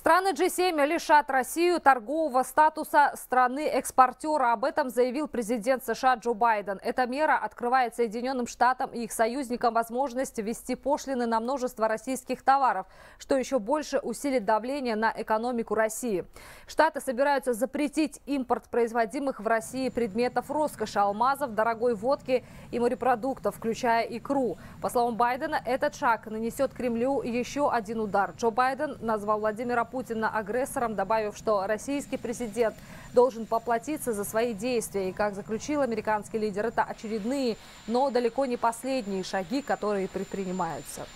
Страны G7 лишат Россию торгового статуса страны-экспортера. Об этом заявил президент США Джо Байден. Эта мера открывает Соединенным Штатам и их союзникам возможность ввести пошлины на множество российских товаров, что еще больше усилит давление на экономику России. Штаты собираются запретить импорт производимых в России предметов роскоши, алмазов, дорогой водки и морепродуктов, включая икру. По словам Байдена, этот шаг нанесет Кремлю еще один удар. Джо Байден назвал Владимира Путина агрессором, добавив, что российский президент должен поплатиться за свои действия. И, как заключил американский лидер, это очередные, но далеко не последние шаги, которые предпринимаются.